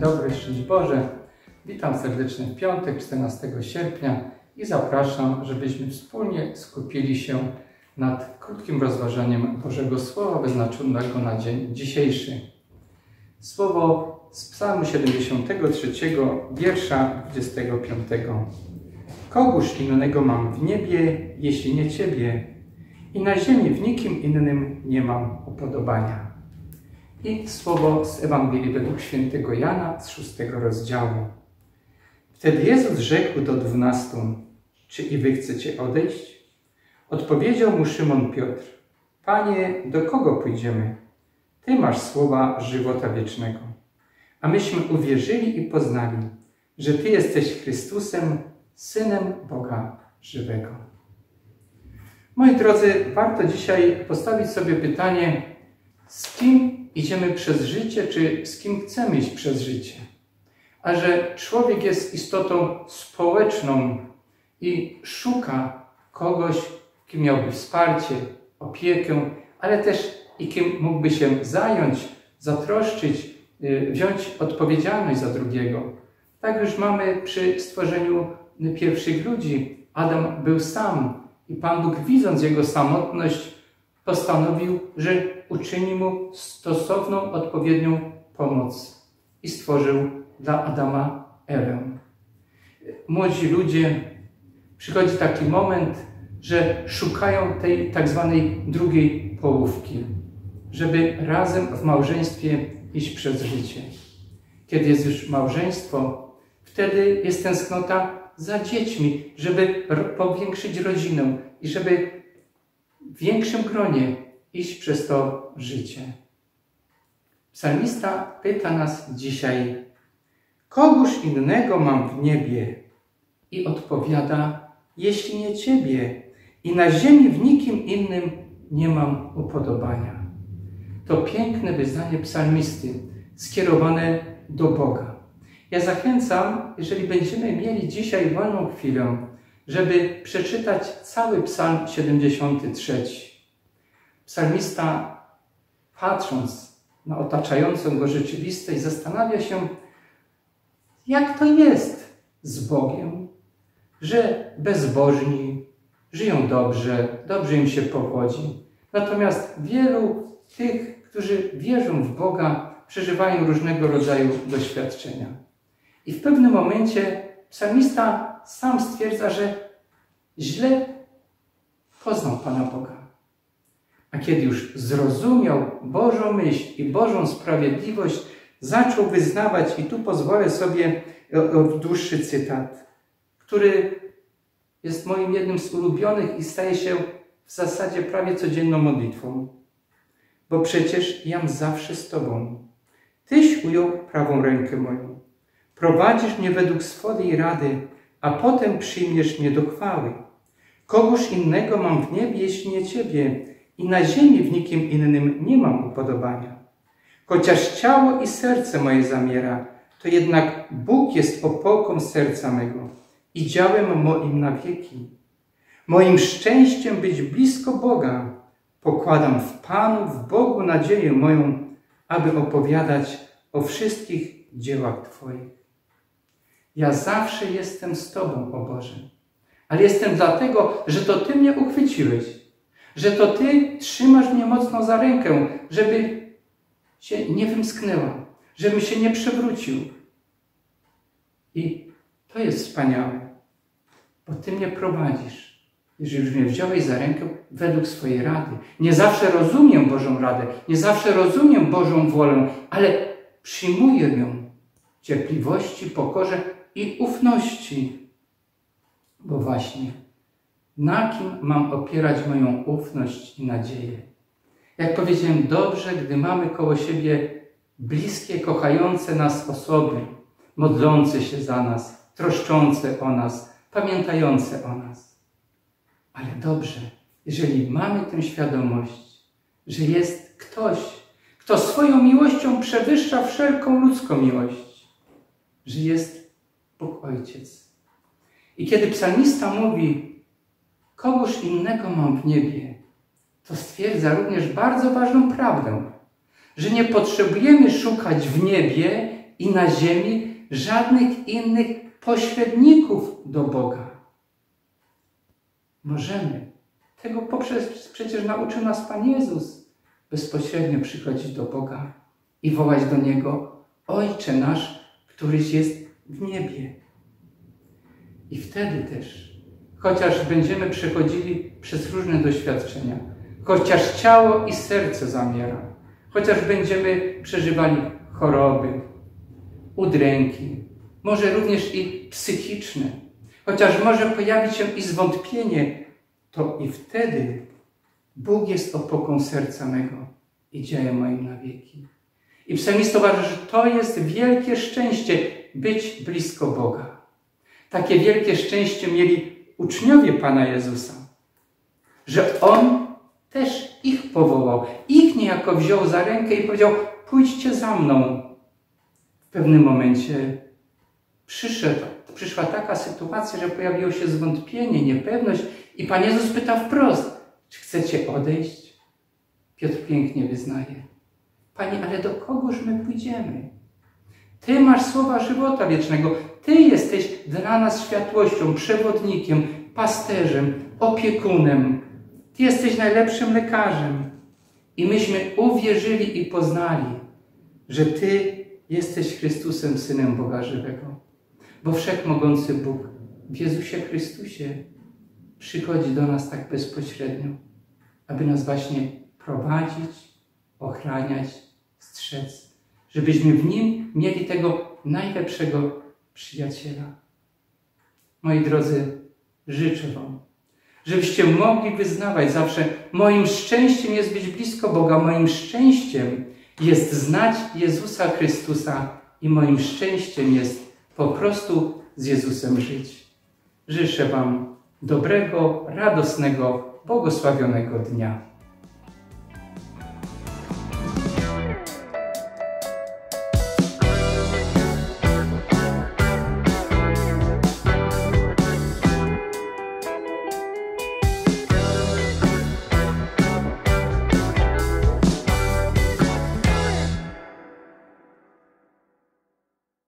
Dobry, szczęść Boże. Witam serdecznie w piątek, 14 sierpnia i zapraszam, żebyśmy wspólnie skupili się nad krótkim rozważaniem Bożego Słowa wyznaczonego na dzień dzisiejszy. Słowo z Psalmu 73, wiersza 25. Kogóż innego mam w niebie, jeśli nie Ciebie, i na ziemi w nikim innym nie mam upodobania. I słowo z Ewangelii według świętego Jana z szóstego rozdziału. Wtedy Jezus rzekł do dwunastu, czy i wy chcecie odejść? Odpowiedział mu Szymon Piotr, Panie, do kogo pójdziemy? Ty masz słowa żywota wiecznego. A myśmy uwierzyli i poznali, że Ty jesteś Chrystusem, Synem Boga żywego. Moi drodzy, warto dzisiaj postawić sobie pytanie, z kim idziemy przez życie, czy z kim chcemy iść przez życie. A że człowiek jest istotą społeczną i szuka kogoś, kim miałby wsparcie, opiekę, ale też i kim mógłby się zająć, zatroszczyć, y, wziąć odpowiedzialność za drugiego. Tak już mamy przy stworzeniu pierwszych ludzi. Adam był sam i Pan Bóg, widząc jego samotność, postanowił, że uczyni mu stosowną, odpowiednią pomoc i stworzył dla Adama Ewę. Młodzi ludzie, przychodzi taki moment, że szukają tej tak zwanej drugiej połówki, żeby razem w małżeństwie iść przez życie. Kiedy jest już małżeństwo, wtedy jest tęsknota za dziećmi, żeby powiększyć rodzinę i żeby w większym gronie iść przez to życie. Psalmista pyta nas dzisiaj, kogóż innego mam w niebie? I odpowiada, jeśli nie Ciebie, i na ziemi w nikim innym nie mam upodobania. To piękne wyznanie psalmisty, skierowane do Boga. Ja zachęcam, jeżeli będziemy mieli dzisiaj wolną chwilę, żeby przeczytać cały Psalm 73. Psalmista, patrząc na otaczającą go rzeczywistość, zastanawia się, jak to jest z Bogiem, że bezbożni żyją dobrze, dobrze im się powodzi. Natomiast wielu tych, którzy wierzą w Boga, przeżywają różnego rodzaju doświadczenia. I w pewnym momencie psalmista sam stwierdza, że źle poznał Pana Boga. A kiedy już zrozumiał Bożą myśl i Bożą sprawiedliwość, zaczął wyznawać, i tu pozwolę sobie o dłuższy cytat, który jest moim jednym z ulubionych i staje się w zasadzie prawie codzienną modlitwą. Bo przecież jam zawsze z Tobą. Tyś ujął prawą rękę moją. Prowadzisz mnie według swojej rady, a potem przyjmiesz mnie do chwały. Kogoż innego mam w niebie, jeśli nie Ciebie, i na ziemi w nikim innym nie mam upodobania. Chociaż ciało i serce moje zamiera, to jednak Bóg jest opoką serca mego i działem moim na wieki. Moim szczęściem być blisko Boga. Pokładam w Panu, w Bogu nadzieję moją, aby opowiadać o wszystkich dziełach Twoich. Ja zawsze jestem z Tobą, o Boże. Ale jestem dlatego, że to Ty mnie uchwyciłeś. Że to Ty trzymasz mnie mocno za rękę, żeby się nie wymsknęła. Żebym się nie przewrócił. I to jest wspaniałe. Bo Ty mnie prowadzisz. Jeżeli już mnie wziąłeś za rękę według swojej rady. Nie zawsze rozumiem Bożą radę. Nie zawsze rozumiem Bożą wolę. Ale przyjmuję ją cierpliwości, pokorze i ufności. Bo właśnie na kim mam opierać moją ufność i nadzieję? Jak powiedziałem, dobrze, gdy mamy koło siebie bliskie, kochające nas osoby, modlące się za nas, troszczące o nas, pamiętające o nas. Ale dobrze, jeżeli mamy tę świadomość, że jest ktoś, kto swoją miłością przewyższa wszelką ludzką miłość, że jest Bóg Ojciec. I kiedy psalmista mówi, kogoż innego mam w niebie, to stwierdza również bardzo ważną prawdę, że nie potrzebujemy szukać w niebie i na ziemi żadnych innych pośredników do Boga. Możemy. Tego poprzez przecież nauczył nas Pan Jezus. Bezpośrednio przychodzić do Boga i wołać do Niego Ojcze nasz, któryś jest w niebie. I wtedy też, chociaż będziemy przechodzili przez różne doświadczenia, chociaż ciało i serce zamiera, chociaż będziemy przeżywali choroby, udręki, może również i psychiczne, chociaż może pojawić się i zwątpienie, to i wtedy Bóg jest opoką serca mego i dzieje moim na wieki. I psalmista uważa, że to jest wielkie szczęście być blisko Boga. Takie wielkie szczęście mieli uczniowie Pana Jezusa, że On też ich powołał, ich niejako wziął za rękę i powiedział: Pójdźcie za mną. W pewnym momencie przyszedł, przyszła taka sytuacja, że pojawiło się zwątpienie, niepewność, i Pan Jezus pyta wprost: Czy chcecie odejść? Piotr pięknie wyznaje: Pani, ale do kogoż my pójdziemy? Ty masz słowa żywota wiecznego. Ty jesteś dla nas światłością, przewodnikiem, pasterzem, opiekunem. Ty jesteś najlepszym lekarzem. I myśmy uwierzyli i poznali, że Ty jesteś Chrystusem, Synem Boga żywego. Bo Wszechmogący Bóg w Jezusie Chrystusie przychodzi do nas tak bezpośrednio, aby nas właśnie prowadzić, ochraniać, strzec, żebyśmy w Nim mieli tego najlepszego przyjaciela. Moi drodzy, życzę Wam, żebyście mogli wyznawać zawsze, moim szczęściem jest być blisko Boga, moim szczęściem jest znać Jezusa Chrystusa i moim szczęściem jest po prostu z Jezusem żyć. Życzę Wam dobrego, radosnego, błogosławionego dnia.